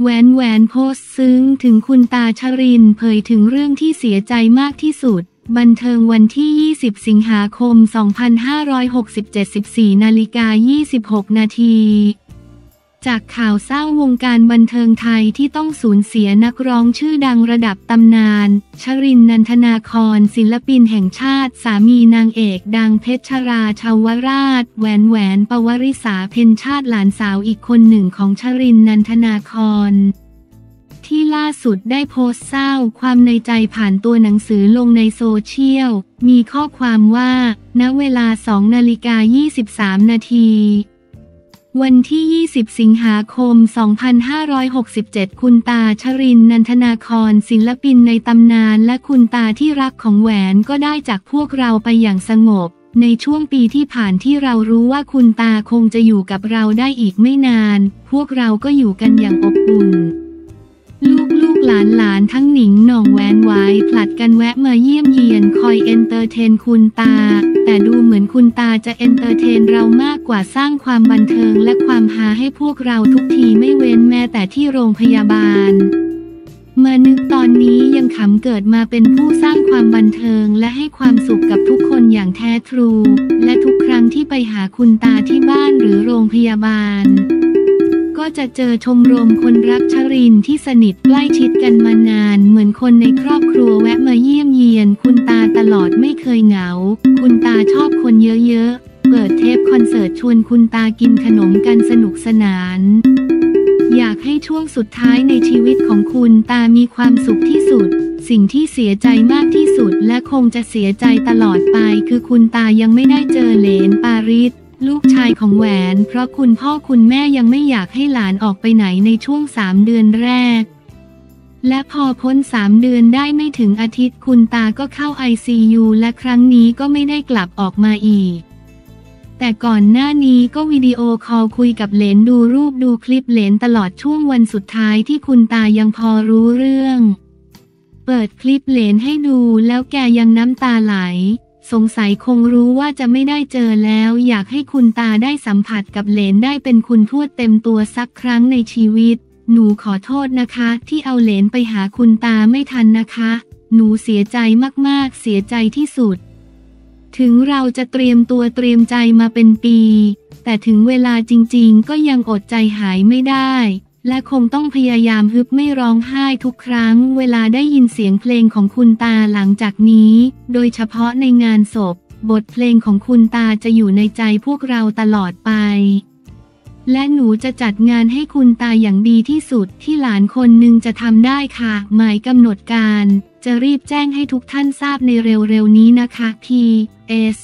แหวนแหวนโพสซึ้งถึงคุณตาชรินเผยถึงเรื่องที่เสียใจมากที่สุด บันเทิงวันที่ 20 สิงหาคม 2567 14นาฬิกา26 นาที จากข่าวเศร้าวงการบันเทิงไทยที่ต้องสูญเสียนักร้องชื่อดังระดับตำนาน ชรินนันทนาคร ศิลปินแห่งชาติ สามีนางเอกดังเพชรราชาวราช แหวนแหวนปวริษาเพนชาติหลานสาวอีกคนหนึ่งของชรินนันทนาคร ที่ล่าสุดได้โพสต์เศร้าความในใจผ่านตัวหนังสือลงในโซเชียล มีข้อความว่า ณ เวลา 2 นาฬิกา 23 นาที วันที่ 20 สิงหาคม 2567 คุณตาชรินนันทนาครศิลปินในตำนานและคุณตาที่รักของแหวนก็ได้จากพวกเราไปอย่างสงบ ในช่วงปีที่ผ่านที่เรารู้ว่าคุณตาคงจะอยู่กับเราได้อีกไม่นาน พวกเราก็อยู่กันอย่างอบอุ่น ลูกลูกหลานหลานทั้งหนิงหน่องแหวนไว้ผลัดกันแวะมาเยี่ยมเยียนคอย entertain คุณตา แต่ดูเหมือนคุณตาจะ entertain เรามากกว่าสร้างความบันเทิงและความฮาให้พวกเราทุกทีไม่เว้นแม้แต่ที่โรงพยาบาล มานึกตอนนี้ยังขำเกิดมาเป็นผู้สร้างความบันเทิงและให้ความสุขกับทุกคนอย่างแท้ true และทุกครั้งที่ไปหาคุณตาที่บ้านหรือโรงพยาบาล ก็จะเจอชมรมคนรักชรินที่สนิทใกล้ชิดกันมานาน เหมือนคนในครอบครัวแวะมาเยี่ยมเยียน คุณตาตลอดไม่เคยเหงา คุณตาชอบคนเยอะๆ เปิดเทปคอนเสิร์ตชวนคุณตากินขนมกันสนุกสนาน อยากให้ช่วงสุดท้ายในชีวิตของคุณตามีความสุขที่สุด สิ่งที่เสียใจมากที่สุดและคงจะเสียใจตลอดไป คือคุณตายังไม่ได้เจอเหลนปาริส ลูกชายของแหวน เพราะคุณพ่อคุณแม่ยังไม่อยากให้หลานออกไปไหนในช่วงสามเดือนแรก และพอพ้นสามเดือนได้ไม่ถึงอาทิตย์คุณตาก็เข้า ICU และครั้งนี้ก็ไม่ได้กลับออกมาอีก แต่ก่อนหน้านี้ก็วิดีโอคอลคุยกับเหลนดูรูปดูคลิปเหลนตลอดช่วงวันสุดท้ายที่คุณตายังพอรู้เรื่อง เปิดคลิปเหลนให้ดูแล้วแกยังน้ำตาไหล สงสัยคงรู้ว่าจะไม่ได้เจอแล้ว อยากให้คุณตาได้สัมผัสกับเหลนได้เป็นคุณทวดเต็มตัวสักครั้งในชีวิต หนูขอโทษนะคะ ที่เอาเหลนไปหาคุณตาไม่ทันนะคะ หนูเสียใจมากๆ เสียใจที่สุด ถึงเราจะเตรียมตัวเตรียมใจมาเป็นปี แต่ถึงเวลาจริงๆ ก็ยังอดใจหายไม่ได้ และคงต้องพยายามฮึบไม่ร้องไห้ทุกครั้ง เวลาได้ยินเสียงเพลงของคุณตาหลังจากนี้ โดยเฉพาะในงานศพ บทเพลงของคุณตาจะอยู่ในใจพวกเราตลอดไป และหนูจะจัดงานให้คุณตาอย่างดีที่สุดที่หลานคนหนึ่งจะทำได้ค่ะ หมายกำหนดการ จะรีบแจ้งให้ทุกท่านทราบในเร็วๆนี้นะคะ P.S.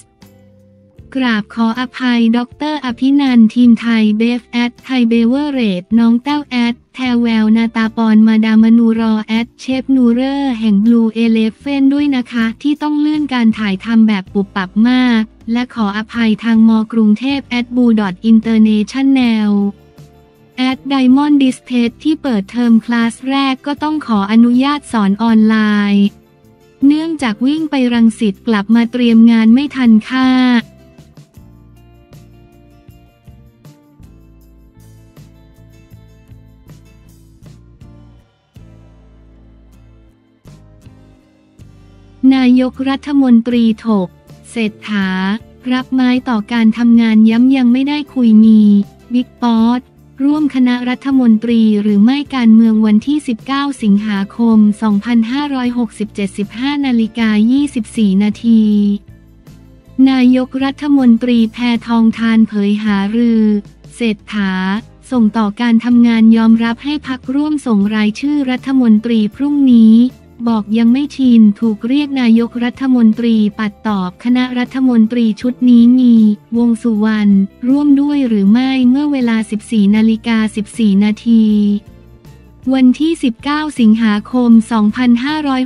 กราบขออภัย ดร อภินันทีมไทยเบฟแอดไทยเบเวอร์เรดน้องเต้าแอดแทวแววนาตาปอนมาดามนูรอแอดเชฟนูเรอร์แห่งบลูเอเลฟเฟนด้วยนะคะ ที่ต้องเลื่อนการถ่ายทำแบบปุบปับมาก และขออภัยทางมกรุงเทพแอดบูดอทอินเตอร์เนชั่นแนลแอดไดมอนด์ดิสเทสที่เปิดเทอมคลาสแรกก็ต้องขออนุญาตสอนออนไลน์ เนื่องจากวิ่งไปรังสิตกลับมาเตรียมงานไม่ทันค่าายกรัฐมนตรีถก เศรษฐา รับไม้ต่อการทำงานย้ำยังไม่ได้คุยมี บิ๊กป๊อตร่วมคณะรัฐมนตรีหรือไม่การเมืองวันที่ 19 สิงหาคม 2567 15นาฬิกา24 นาที นายกรัฐมนตรีแพทองทานเผยหารือ เศรษฐา ส่งต่อการทำงานยอมรับให้พักร่วมส่งรายชื่อรัฐมนตรีพรุ่งนี้ บอกยังไม่ชินถูกเรียกนายกรัฐมนตรีปัดตอบคณะรัฐมนตรีชุดนี้มี วงสุวรรณร่วมด้วยหรือไม่เมื่อเวลา 14นาฬิกา14 นาที วันที่ 19 สิงหาคม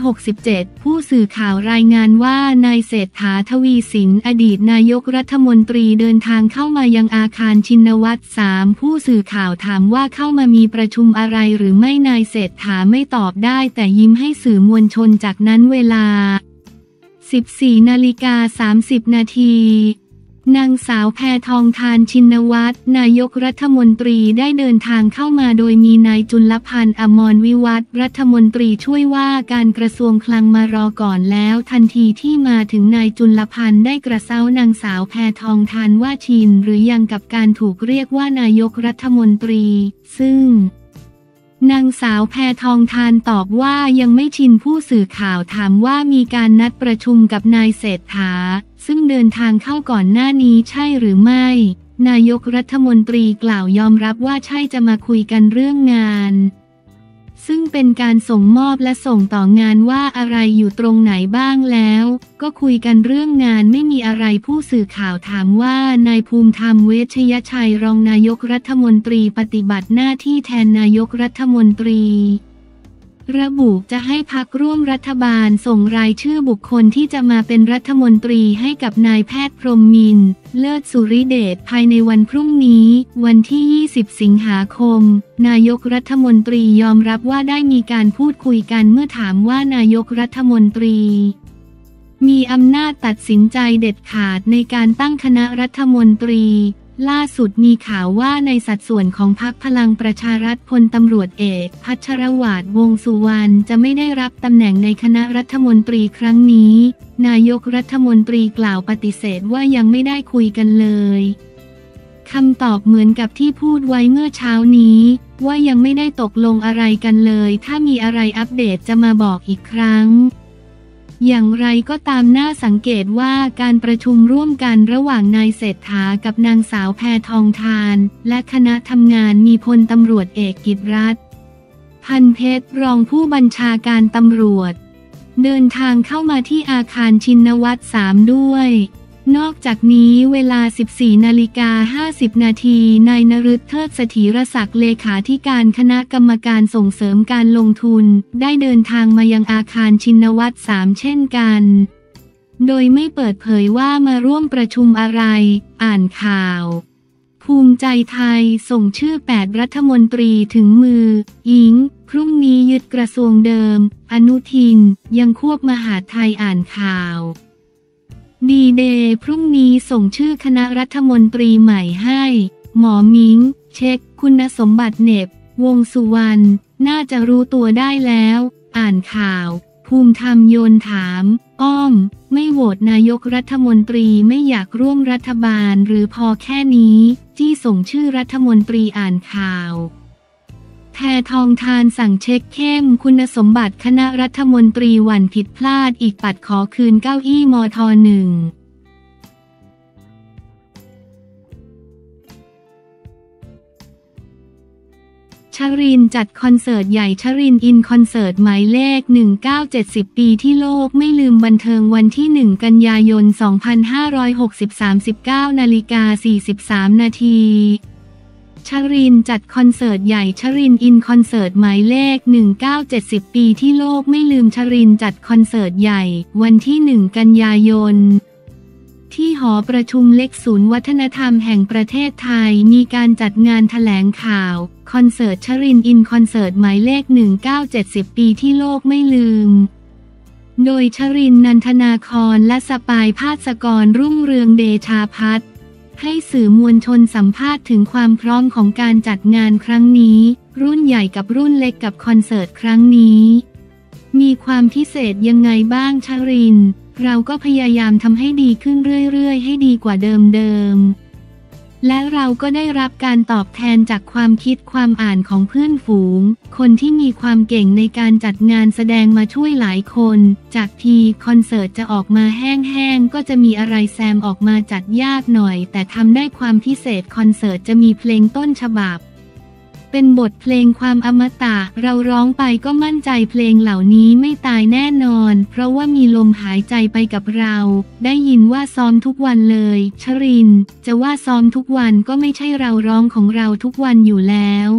2567 ผู้สื่อข่าวรายงานว่านายเศรษฐาทวีสิน อดีตนายกรัฐมนตรีเดินทางเข้ามายังอาคารชินวัตรสามผู้สื่อข่าวถามว่าเข้ามามีประชุมอะไรหรือไม่นายเศรษฐาไม่ตอบได้ แต่ยิ้มให้สื่อมวลชนจากนั้นเวลา 14 นาฬิกา 30 นาที นางสาวแพทองทานชินวัตรนายกรัฐมนตรีได้เดินทางเข้ามาโดยมีนายจุลพันธ์อมรวิวัฒน์รัฐมนตรีช่วยว่าการกระทรวงคลังมารอก่อนแล้ว ทันทีที่มาถึงนายจุลพันธ์ได้กระเซ้านางสาวแพทองทานว่าชินหรือยังกับการถูกเรียกว่านายกรัฐมนตรี ซึ่งนางสาวแพทองทานตอบว่ายังไม่ชินผู้สื่อข่าวถามว่ามีการนัดประชุมกับนายเศรษฐา ซึ่งเดินทางเข้าก่อนหน้านี้ใช่หรือไม่ นายกรัฐมนตรีกล่าวยอมรับว่าใช่จะมาคุยกันเรื่องงาน ซึ่งเป็นการส่งมอบและส่งต่องานว่าอะไรอยู่ตรงไหนบ้างแล้ว ก็คุยกันเรื่องงานไม่มีอะไรผู้สื่อข่าวถามว่านายภูมิธรรมเวชยชัยรองนายกรัฐมนตรีปฏิบัติหน้าที่แทนนายกรัฐมนตรี ระบุจะให้พักร่วมรัฐบาลส่งรายชื่อบุคคลที่จะมาเป็นรัฐมนตรีให้กับนายแพทย์พรมมิน เลิศสุริเดชภายในวันพรุ่งนี้ วันที่ 20 สิงหาคม นายกรัฐมนตรียอมรับว่าได้มีการพูดคุยกันเมื่อถามว่านายกรัฐมนตรีมีอำนาจตัดสินใจเด็ดขาดในการตั้งคณะรัฐมนตรี ล่าสุดมีข่าวว่าในสัดส่วนของพรรคพลังประชารัฐพลตำรวจเอก พัชรวาดวงสุวรรณจะไม่ได้รับตำแหน่งในคณะรัฐมนตรีครั้งนี้ นายกรัฐมนตรีกล่าวปฏิเสธว่ายังไม่ได้คุยกันเลยคำตอบเหมือนกับที่พูดไว้เมื่อเช้านี้ ว่ายังไม่ได้ตกลงอะไรกันเลย ถ้ามีอะไรอัปเดตจะมาบอกอีกครั้ง อย่างไรก็ตามน่าสังเกตว่าการประชุมร่วมกันระหว่างนายเศรษฐากับนางสาวแพทองทาน และคณะทำงานมีพลตำรวจเอกกิจรัตพันเพชรรองผู้บัญชาการตำรวจ เดินทางเข้ามาที่อาคารชินวัตร3ด้วย นอกจากนี้เวลา 14 นาฬิกา 50 นาทีนายนฤทธเทิดสถีรศักดิ์เลขาธิการคณะกรรมการส่งเสริมการลงทุน ได้เดินทางมายังอาคารชินวัตร 3 เช่นกัน โดยไม่เปิดเผยว่ามาร่วมประชุมอะไร อ่านข่าว ภูมิใจไทยส่งชื่อ 8 รัฐมนตรีถึงมือ อิง พรุ่งนี้ยึดกระทรวงเดิม อนุทิน ยังควบมหาไทยอ่านข่าว ดีเดย์พรุ่งนี้ส่งชื่อคณะรัฐมนตรีใหม่ให้ หมอมิง เช็ค คุณสมบัติเน็บ วงสุวรรณ น่าจะรู้ตัวได้แล้ว อ่านข่าว ภูมิธรรมโยนถาม อ้อม ไม่โหวตนายกรัฐมนตรีไม่อยากร่วมรัฐบาลหรือพอแค่นี้ จี้ส่งชื่อรัฐมนตรีอ่านข่าว แพทองทานสั่งเช็คเข้ม คุณสมบัติคณะรัฐมนตรีวันผิดพลาดอีกปัดขอคืนเก้าอี้มทหนึ่งชรินจัดคอนเสิร์ตใหญ่ชรินอินคอนเสิร์ตหมายเลข 1970 ปีที่โลกไม่ลืมบันเทิงวันที่ 1 กันยายน 2563 19นาฬิกา43 นาที ชรินจัดคอนเสิร์ตใหญ่ชรินอินคอนเสิร์ตหมายเลข 1970 ปีที่โลกไม่ลืมชรินทร์จัดคอนเสิร์ตใหญ่ วันที่ 1 กันยายน ที่หอประชุมเล็กศูนย์วัฒนธรรมแห่งประเทศไทยมีการจัดงานแถลงข่าว คอนเสิร์ตชรินทร์ in concert หมายเลข 1970 ปีที่โลกไม่ลืมโดยชรินนันทนาครและสปายพาสกรรุ่งเรืองเดชาพัฒน์ ให้สื่อมวลชนสัมภาษณ์ถึงความพร้อมของการจัดงานครั้งนี้ รุ่นใหญ่กับรุ่นเล็กกับคอนเสิร์ตครั้งนี้ มีความพิเศษยังไงบ้างชริน เราก็พยายามทำให้ดีขึ้นเรื่อยๆ ให้ดีกว่าเดิมๆ และเราก็ได้รับการตอบแทนจากความคิดความอ่านของเพื่อนฝูง คนที่มีความเก่งในการจัดงานแสดงมาช่วยหลายคน จากทีคอนเสิร์ตจะออกมาแห้งๆ ก็จะมีอะไรแซมออกมาจัดยากหน่อย แต่ทำได้ความพิเศษคอนเสิร์ตจะมีเพลงต้นฉบับ เป็นบทเพลงความอมตะ เราร้องไปก็มั่นใจเพลงเหล่านี้ไม่ตายแน่นอน เพราะว่ามีลมหายใจไปกับเรา ได้ยินว่าซ้อมทุกวันเลย ชริน จะว่าซ้อมทุกวันก็ไม่ใช่เราร้องของเราทุกวันอยู่แล้ว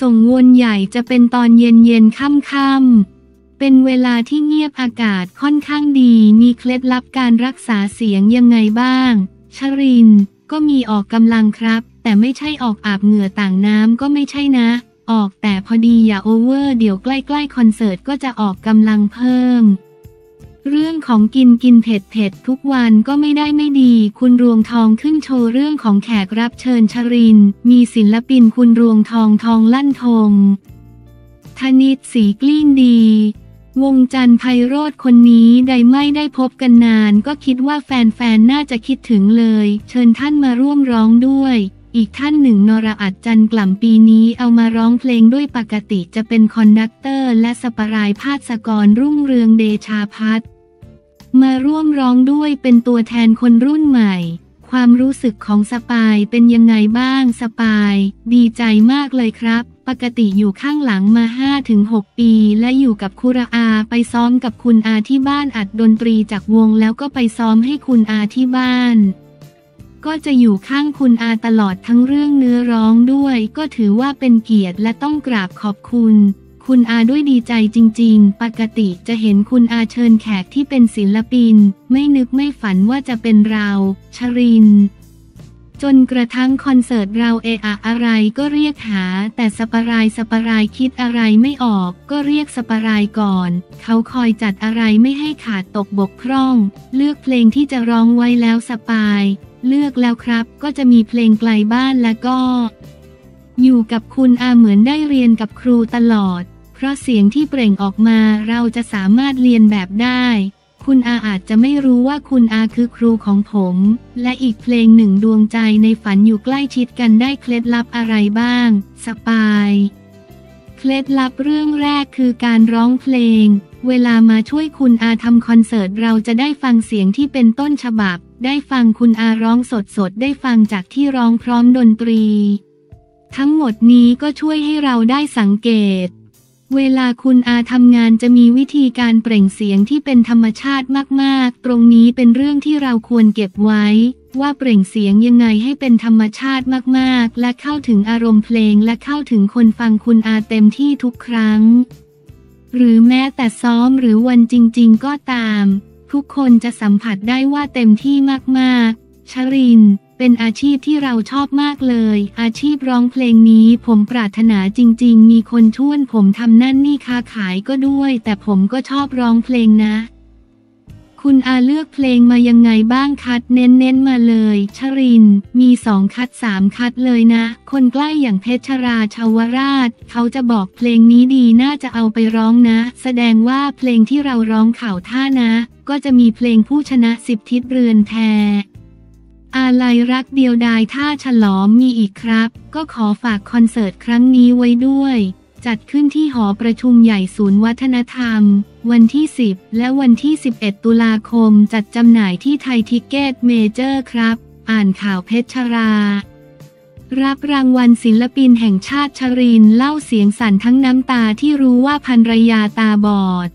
ส่งวนใหญ่จะเป็นตอนเย็นเย็นค่ำค่ำเป็นเวลาที่เงียบอากาศค่อนข้างดี มีเคล็ดลับการรักษาเสียงยังไงบ้าง ชริน ก็มีออกกำลังครับ แต่ไม่ใช่ออกอาบเหงื่อต่างน้ำก็ไม่ใช่นะ ออกแต่พอดีอย่าโอเวอร์เดี๋ยวใกล้ๆคอนเสิร์ตก็จะออกกำลังเพิ่ม เรื่องของกินกินเผ็ดเผ็ดทุกวันก็ไม่ได้ไม่ดี คุณรวงทองขึ้นโชว์เรื่องของแขกรับเชิญชริน มีศิลปินคุณรวงทองทองลั่นธม ธนิสร์ ศรีกลิ่นดี วงจันทร์ไพโรจน์คนนี้ใดไม่ได้พบกันนาน ก็คิดว่าแฟนๆ น่าจะคิดถึงเลย เชิญท่านมาร่วมร้องด้วย อีกท่านหนึ่งนรอรรถ จันทร์กล่ำปีนี้เอามาร้องเพลงด้วยปกติจะเป็นคอนดักเตอร์และสปาย ภาสกรณ์ รุ่งเรืองเดชาภัทร์มาร่วมร้องด้วยเป็นตัวแทนคนรุ่นใหม่ ความรู้สึกของสปายเป็นยังไงบ้างสปาย ดีใจมากเลยครับ ปกติอยู่ข้างหลังมา 5-6 ปี และอยู่กับคุระอาไปซ้อมกับคุณอาที่บ้านอัดดนตรีจากวงแล้วก็ไปซ้อมให้คุณอาที่บ้าน ก็จะอยู่ข้างคุณอาตลอดทั้งเรื่องเนื้อร้องด้วย ก็ถือว่าเป็นเกียรติและต้องกราบขอบคุณคุณอาด้วยดีใจจริง ๆ ปกติจะเห็นคุณอาเชิญแขกที่เป็นศิลปิน ไม่นึกไม่ฝันว่าจะเป็นเรา ชริน จนกระทั่งคอนเสิร์ตเราเอะอะอะไรก็เรียกหา แต่สปารายสปารายคิดอะไรไม่ออก ก็เรียกสปารายก่อน เขาคอยจัดอะไรไม่ให้ขาดตกบกพร่อง เลือกเพลงที่จะร้องไว้แล้วสปาย เลือกแล้วครับ ก็จะมีเพลงไกลบ้านและก็ อยู่กับคุณอาเหมือนได้เรียนกับครูตลอด เพราะเสียงที่เปล่งออกมาเราจะสามารถเรียนแบบได้ คุณอาอาจจะไม่รู้ว่าคุณอาคือครูของผม และอีกเพลงหนึ่งดวงใจในฝันอยู่ใกล้ชิดกันได้เคล็ดลับอะไรบ้าง สปาย เคล็ดลับเรื่องแรกคือการร้องเพลง เวลามาช่วยคุณอาทำคอนเสิร์ตเราจะได้ฟังเสียงที่เป็นต้นฉบับ ได้ฟังคุณอาร้องสดๆ ได้ฟังจากที่ร้องพร้อมดนตรี ทั้งหมดนี้ก็ช่วยให้เราได้สังเกต เวลาคุณอาทำงานจะมีวิธีการเปล่งเสียงที่เป็นธรรมชาติมากๆ ตรงนี้เป็นเรื่องที่เราควรเก็บไว้ ว่าเปล่งเสียงยังไงให้เป็นธรรมชาติมากๆ และเข้าถึงอารมณ์เพลงและเข้าถึงคนฟังคุณอาเต็มที่ทุกครั้ง หรือแม้แต่ซ้อมหรือวันจริง ๆ ก็ตาม ทุกคนจะสัมผัสได้ว่าเต็มที่มากๆ ชริน เป็นอาชีพที่เราชอบมากเลย อาชีพร้องเพลงนี้ผมปรารถนาจริง ๆ มีคนช่วนผมทำนั่นนี่ค้าขายก็ด้วย แต่ผมก็ชอบร้องเพลงนะ คุณอาเลือกเพลงมายังไงบ้างคัดเน้นๆมาเลย ชริน มีสองคัดสามคัดเลยนะ คนใกล้อย่างเพชรราชาวราช เขาจะบอกเพลงนี้ดีน่าจะเอาไปร้องนะ แสดงว่าเพลงที่เราร้องข่าวท่านะ ก็จะมีเพลงผู้ชนะสิบทิศเรือนแพ อาลัยรักเดียวดายท่าฉลอมมีอีกครับ ก็ขอฝากคอนเสิร์ตครั้งนี้ไว้ด้วย จัดขึ้นที่หอประชุมใหญ่ศูนย์วัฒนธรรม วันที่ 10 และวันที่ 11 ตุลาคมจัดจำหน่ายที่ไทยทิกเก็ตเมเจอร์ครับ อ่านข่าวเพชรา รับรางวัลศิลปินแห่งชาติชรินทร์เล่าเสียงสั่นทั้งน้ำตาที่รู้ว่าภรรยาตาบอด